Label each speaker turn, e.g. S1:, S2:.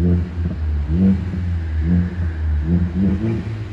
S1: Mm-hmm.